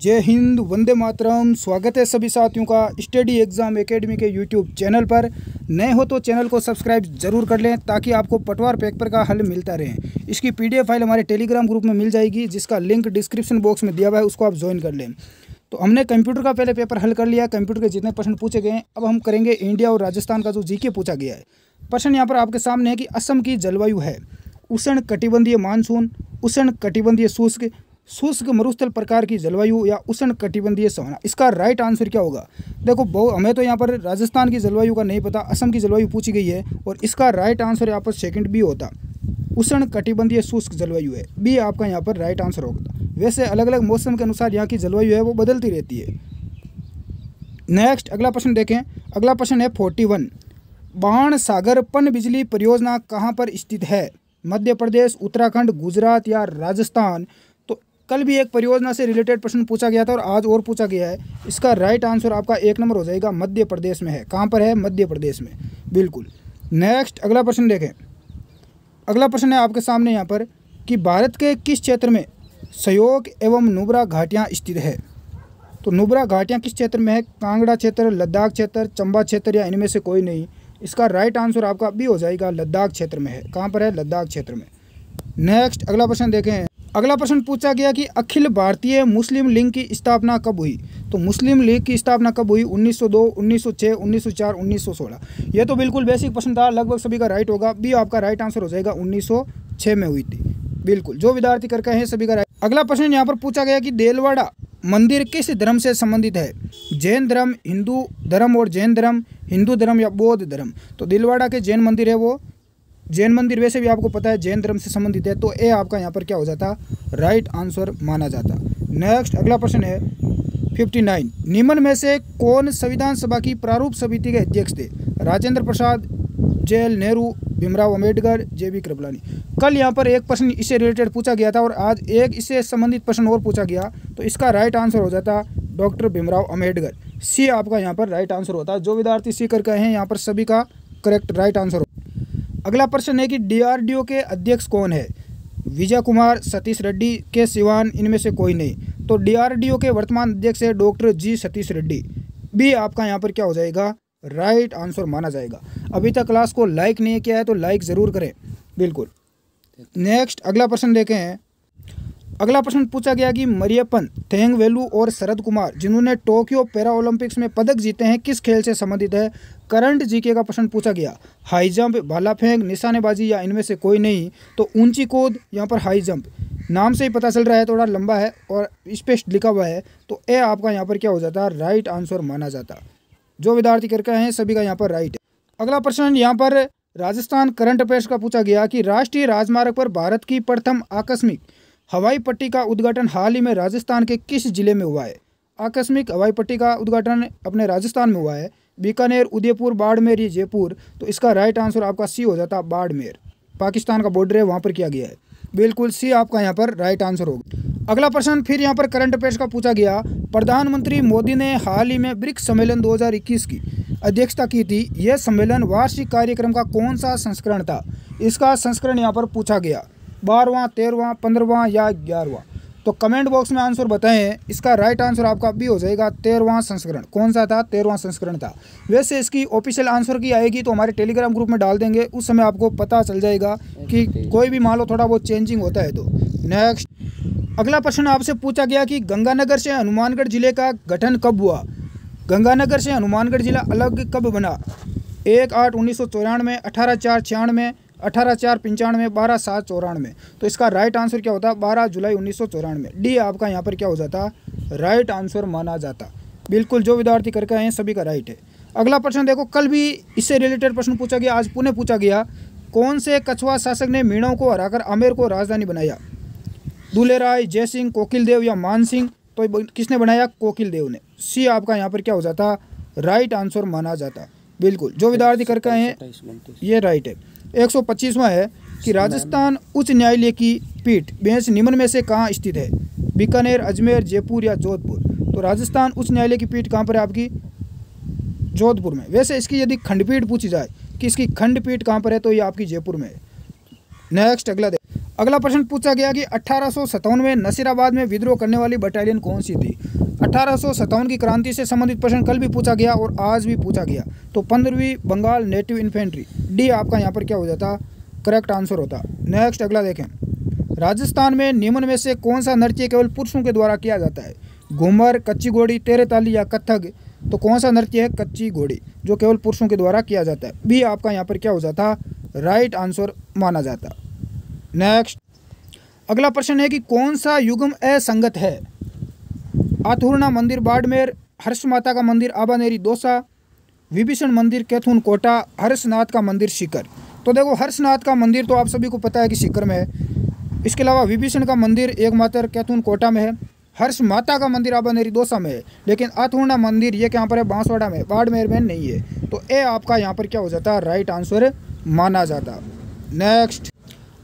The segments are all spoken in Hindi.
जय हिंद, वंदे मातरम। स्वागत है सभी साथियों का स्टडी एग्ज़ाम एकेडमी के यूट्यूब चैनल पर। नए हो तो चैनल को सब्सक्राइब ज़रूर कर लें ताकि आपको पटवार पेपर का हल मिलता रहे। इसकी पीडीएफ फ़ाइल हमारे टेलीग्राम ग्रुप में मिल जाएगी, जिसका लिंक डिस्क्रिप्शन बॉक्स में दिया हुआ है, उसको आप ज्वाइन कर लें। तो हमने कंप्यूटर का पहले पेपर हल कर लिया कंप्यूटर के जितने प्रश्न पूछे गए अब हम करेंगे इंडिया और राजस्थान का जो जीके पूछा गया है। प्रश्न यहाँ पर आपके सामने है कि असम की जलवायु है। उष्ण कटिबंधीय मानसून, उष्ण कटिबंधीय शुष्क शुष्क मरुस्थल प्रकार की जलवायु या उष्ण कटिबंधीय सवाना इसका राइट आंसर क्या होगा? देखो, बहु, हमें तो यहाँ पर राजस्थान की जलवायु का नहीं पता, असम की जलवायु पूछी गई है और इसका राइट आंसर यहाँ पर सेकंड बी होता। उष्ण कटिबंधीय शुष्क जलवायु है। बी आपका यहाँ पर राइट आंसर होगा। वैसे अलग अलग मौसम के अनुसार यहाँ की जलवायु है, वो बदलती रहती है। नेक्स्ट अगला प्रश्न देखें। अगला प्रश्न है फोर्टी वन बाण सागर पन बिजली परियोजना कहाँ पर स्थित है? मध्य प्रदेश, उत्तराखंड, गुजरात या राजस्थान? कल भी एक परियोजना से रिलेटेड प्रश्न पूछा गया था और आज और पूछा गया है। इसका राइट आंसर आपका एक नंबर हो जाएगा, मध्य प्रदेश में है। कहाँ पर है? मध्य प्रदेश में। बिल्कुल। नेक्स्ट अगला प्रश्न देखें। अगला प्रश्न है आपके सामने यहाँ पर कि भारत के किस क्षेत्र में सहयोग एवं नुब्रा घाटियाँ स्थित है? तो नुबरा घाटियाँ किस क्षेत्र में है? कांगड़ा क्षेत्र, लद्दाख क्षेत्र, चंबा क्षेत्र या इनमें से कोई नहीं। इसका राइट आंसर आपका भी हो जाएगा, लद्दाख क्षेत्र में है। कहाँ पर है? लद्दाख क्षेत्र में। नेक्स्ट अगला प्रश्न देखें। अगला प्रश्न पूछा गया कि अखिल भारतीय मुस्लिम लीग की स्थापना कब हुई? तो मुस्लिम लीग की स्थापना कब हुई? 1902, 1906, 1904, 1916 ये तो बिल्कुल बेसिक प्रश्न था लगभग सभी का राइट होगा। बी आपका राइट आंसर हो जाएगा 1906 में हुई थी। बिल्कुल जो विद्यार्थी करके हैं सभी का राइट अगला प्रश्न यहाँ पर पूछा गया कि देलवाड़ा मंदिर किस धर्म से संबंधित है? जैन धर्म हिंदू धर्म और जैन धर्म हिंदू धर्म या बौद्ध धर्म? तो दिलवाड़ा के जैन मंदिर है वो। जैन मंदिर वैसे भी आपको पता है, जैन धर्म से संबंधित है तो ए आपका यहाँ पर क्या हो जाता? राइट आंसर माना जाता। नेक्स्ट अगला प्रश्न है फिफ्टी नाइन निम्न में से कौन संविधान सभा की प्रारूप समिति के अध्यक्ष थे? राजेंद्र प्रसाद जैल नेहरू, भीमराव अंबेडकर जे बी कृपलानी। कल यहाँ पर एक प्रश्न इससे रिलेटेड पूछा गया था और आज एक इससे संबंधित प्रश्न और पूछा गया तो इसका राइट आंसर हो जाता डॉक्टर भीमराव अंबेडकर सी आपका यहाँ पर राइट आंसर होता। है जो विद्यार्थी सी करके हैं, यहाँ पर सभी का करेक्ट राइट आंसर अगला प्रश्न है कि डीआरडीओ के अध्यक्ष कौन है? विजय कुमार, सतीश रेड्डी के सिवान, इनमें से कोई नहीं। तो डीआरडीओ के वर्तमान अध्यक्ष है डॉक्टर जी सतीश रेड्डी। भी आपका यहाँ पर क्या हो जाएगा? राइट आंसर माना जाएगा। अभी तक क्लास को लाइक नहीं किया है तो लाइक ज़रूर करें। बिल्कुल। नेक्स्ट अगला प्रश्न देखें। अगला प्रश्न पूछा गया कि मरियपन थेंग वेलू और शरद कुमार, जिन्होंने टोक्यो पैरा ओलंपिक्स में पदक जीते हैं, किस खेल से संबंधित है? करंट जीके का प्रश्न पूछा गया। हाई जंप भाला फेंक निशानेबाजी या इनमें से कोई नहीं तो ऊँची कूद, यहाँ पर हाई जंप। नाम से ही पता चल रहा है, थोड़ा लंबा है और स्पेस्ट लिखा हुआ है तो ए आपका यहाँ पर क्या हो जाता? है राइट आंसर माना जाता। जो विद्यार्थी करके हैं, सभी का यहाँ पर राइट। है अगला प्रश्न यहाँ पर, राजस्थान करंट अफेयर्स का पूछा गया कि राष्ट्रीय राजमार्ग पर भारत की प्रथम आकस्मिक हवाई पट्टी का उद्घाटन हाल ही में राजस्थान के किस ज़िले में हुआ है? आकस्मिक हवाई पट्टी का उद्घाटन अपने राजस्थान में हुआ है। बीकानेर, उदयपुर, बाड़मेर, ये जयपुर। तो इसका राइट आंसर आपका सी हो जाता बाड़मेर। पाकिस्तान का बॉर्डर है, वहाँ पर किया गया है। बिल्कुल सी आपका यहाँ पर राइट आंसर होगा अगला प्रश्न फिर यहाँ पर करंट अफेयर्स का पूछा गया। प्रधानमंत्री मोदी ने हाल ही में ब्रिक्स सम्मेलन 2021 की अध्यक्षता की थी। यह सम्मेलन वार्षिक कार्यक्रम का कौन सा संस्करण था? इसका संस्करण यहाँ पर पूछा गया। बारहवा, तेरहवा, पंद्रहवा या ग्यारहवा। तो कमेंट बॉक्स में आंसर बताएँ, इसका राइट आंसर आपका भी हो जाएगा तेरहवा संस्करण। कौन सा था? तेरहवा संस्करण था। वैसे इसकी ऑफिशियल आंसर की आएगी तो हमारे टेलीग्राम ग्रुप में डाल देंगे, उस समय आपको पता चल जाएगा कि कोई भी मान लो थोड़ा बहुत चेंजिंग होता है तो। नेक्स्ट अगला प्रश्न आपसे पूछा गया कि गंगानगर से हनुमानगढ़ ज़िले का गठन कब हुआ? गंगानगर से हनुमानगढ़ जिला अलग कब बना? एक आठ उन्नीस सौ चौरानवे, अठारह चार छियानवे अठारह चार पंचानवे बारह सात चौरानवे। तो इसका राइट आंसर क्या होता? बारह जुलाई उन्नीस सौ चौरानवे। डी आपका यहाँ पर क्या हो जाता? राइट आंसर माना जाता। बिल्कुल जो विद्यार्थी करके आए हैं, सभी का राइट है। अगला प्रश्न देखो, कल भी इससे रिलेटेड प्रश्न पूछा गया, आज पुनः पूछा गया, कौन से कछुआ शासक ने मीणों को हराकर आमेर को राजधानी बनाया? दूल्हे राय जयसिंह कोकिल देव या मान सिंह? तो किसने बनाया? कोकिल देव ने। सी आपका यहाँ पर क्या हो जाता? राइट आंसर माना जाता। बिल्कुल, जो विद्यार्थी करके आए हैं, ये राइट है। एक सौ पच्चीसवां है कि राजस्थान उच्च न्यायालय की पीठ बेंच निम्न में से कहाँ स्थित है? बीकानेर अजमेर जयपुर या जोधपुर? तो राजस्थान उच्च न्यायालय की पीठ कहाँ पर है आपकी? जोधपुर में। वैसे इसकी यदि खंडपीठ पूछी जाए कि इसकी खंडपीठ कहाँ पर है तो ये आपकी जयपुर में है। नेक्स्ट अगला अगला प्रश्न पूछा गया कि अठारह सौ सतावन में नसीराबाद में विद्रोह करने वाली बटालियन कौन सी थी? अठारह सौ सत्तावन की क्रांति से संबंधित प्रश्न कल भी पूछा गया और आज भी पूछा गया। तो पंद्रहवीं बंगाल नेटिव इन्फेंट्री। डी, आपका यहाँ पर क्या हो जाता? करेक्ट आंसर होता। नेक्स्ट, अगला देखें। राजस्थान में निम्न में से कौन सा नृत्य केवल पुरुषों के द्वारा किया जाता है? घूमर, कच्ची घोड़ी तेरे ताली या कथक तो कौन सा नृत्य है कच्ची घोड़ी, जो केवल पुरुषों के द्वारा किया जाता है? बी, आपका यहाँ पर क्या हो जाता? राइट आंसर माना जाता। नेक्स्ट। अगला प्रश्न है कि कौन सा युगम असंगत है? आथुर्णा मंदिर बाड़मेर, हर्ष माता का मंदिर आबानेरी दोसा, विभीषण मंदिर कैथून कोटा, हर्षनाथ का मंदिर शिखर। तो देखो, हर्षनाथ का मंदिर तो आप सभी को पता है कि शिखर में है। इसके अलावा विभीषण का मंदिर एकमात्र कैथून कोटा में है। हर्ष माता का मंदिर आबानेरी दोसा में है। लेकिन अथुर्णा मंदिर ये कहाँ पर है? बांसवाड़ा में बाड़मेर में नहीं है। तो ए, आपका यहाँ पर क्या हो जाता? है राइट आंसर माना जाता। नेक्स्ट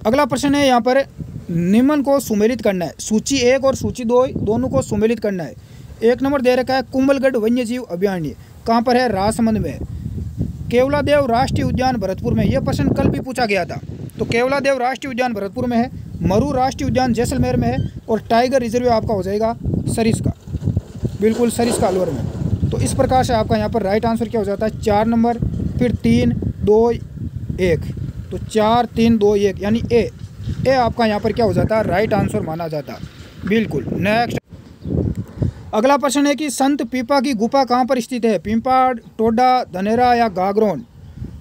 अगला प्रश्न है यहाँ पर निम्न को सुमेलित करना है। सूची एक और सूची दो, दोनों को सुमेलित करना है। एक नंबर दे रखा है, कुंभलगढ़ वन्य जीव अभ्यारण्य कहाँ पर है? राजसमंद में केवलादेव राष्ट्रीय उद्यान भरतपुर में यह प्रश्न कल भी पूछा गया था। तो केवलादेव राष्ट्रीय उद्यान भरतपुर में है, मरु राष्ट्रीय उद्यान जैसलमेर में है और टाइगर रिज़र्व आपका हो जाएगा सरिस का बिल्कुल सरिस का अलवर में। तो इस प्रकार से आपका यहाँ पर राइट आंसर क्या हो जाता है? चार नंबर, फिर तीन, दो, एक। तो चार, तीन, दो, एक, यानी ए। ए आपका यहाँ पर क्या हो जाता है? राइट आंसर माना जाता बिल्कुल। नेक्स्ट अगला प्रश्न है कि संत पीपा की गुफा कहाँ पर स्थित है? पिंपा, टोडा, धनेरा या गागरोन?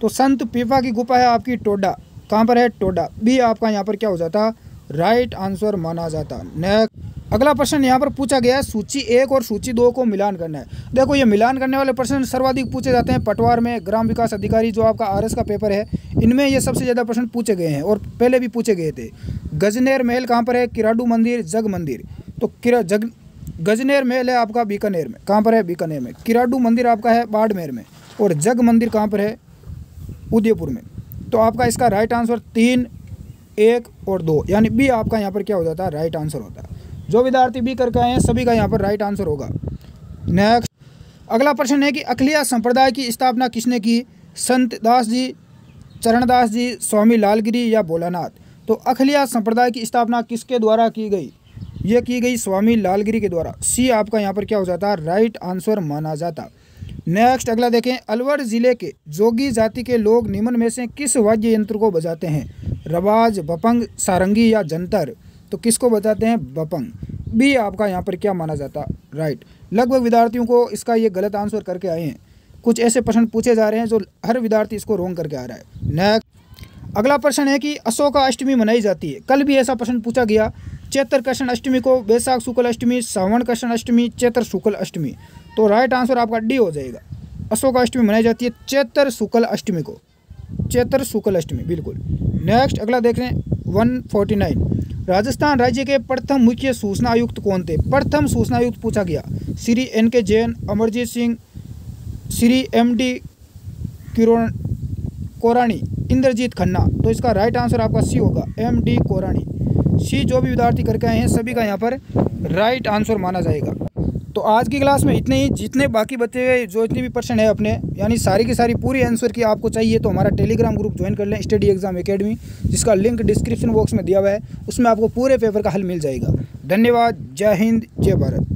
तो संत पीपा की गुफा है आपकी टोडा। कहाँ पर है? टोडा। बी आपका यहाँ पर क्या हो जाता? राइट आंसर माना जाता। नेक्स्ट अगला प्रश्न यहाँ पर पूछा गया है, सूची एक और सूची दो को मिलान करना है। देखो, ये मिलान करने वाले प्रश्न सर्वाधिक पूछे जाते हैं पटवार में, ग्राम विकास अधिकारी जो आपका आरएस का पेपर है, इनमें ये सबसे ज़्यादा प्रश्न पूछे गए हैं और पहले भी पूछे गए थे। गजनेर महल कहाँ पर है? किराडू मंदिर, जग मंदिर। तो किरा, जग, गजनेर महल है आपका बीकानेर में। कहाँ पर है? बीकानेर में। किराडू मंदिर आपका है बाड़मेर में और जग मंदिर कहाँ पर है? उदयपुर में। तो आपका इसका राइट आंसर तीन, एक और दो। यानी बी आपका यहाँ पर क्या हो जाता है? राइट आंसर होता है। जो विद्यार्थी बी करके आए हैं, सभी का यहाँ पर राइट आंसर होगा। नेक्स्ट अगला प्रश्न है कि अखिलिया संप्रदाय की स्थापना किसने की? संत दास जी चरणदास जी, स्वामी लालगिरी या भोलानाथ? तो अखिलिया संप्रदाय की स्थापना किसके द्वारा की गई? ये की गई स्वामी लालगिरी के द्वारा। सी आपका यहाँ पर क्या हो जाता? राइट आंसर माना जाता। नेक्स्ट अगला देखें, अलवर ज़िले के जोगी जाति के लोग निम्न में से किस वाद्य यंत्र को बजाते हैं? रवाज बपंग, सारंगी या जंतर? तो किसको बताते हैं? बपंग। भी आपका यहाँ पर क्या माना जाता? राइट। लगभग विद्यार्थियों को इसका ये गलत आंसर करके आए हैं। कुछ ऐसे प्रश्न पूछे जा रहे हैं जो हर विद्यार्थी इसको रोंग करके आ रहा है। नेक्स्ट अगला प्रश्न है कि अशोका अष्टमी मनाई जाती है। कल भी ऐसा प्रश्न पूछा गया। चैत्र कृष्ण अष्टमी को बैसाख शुक्ल अष्टमी श्रावण कृष्ण अष्टमी, चैत्र शुक्ल अष्टमी। तो राइट आंसर आपका डी हो जाएगा। अशोका अष्टमी मनाई जाती है चैत्र शुक्ल अष्टमी को। चैत्र शुक्ल अष्टमी, बिल्कुल। नेक्स्ट अगला देख रहे हैं। वन फोर्टी नाइन राजस्थान राज्य के प्रथम मुख्य सूचना आयुक्त कौन थे? प्रथम सूचना आयुक्त पूछा गया। Shri N K Jain, Amarjit Singh, Shri M D Kiran Korani Inderjit Khanna. तो इसका राइट आंसर आपका सी होगा एम डी कोरानी सी जो भी विद्यार्थी करके आए हैं, सभी का यहाँ पर राइट आंसर माना जाएगा। तो आज की क्लास में इतने ही, जितने बाकी बचे हुए जो इतने भी पर्सन है अपने, यानी सारी की सारी पूरी आंसर की आपको चाहिए तो हमारा टेलीग्राम ग्रुप ज्वाइन कर लें स्टडी एग्ज़ाम एकेडमी जिसका लिंक डिस्क्रिप्शन बॉक्स में दिया हुआ है, उसमें आपको पूरे पेपर का हल मिल जाएगा। धन्यवाद, जय हिंद, जय भारत।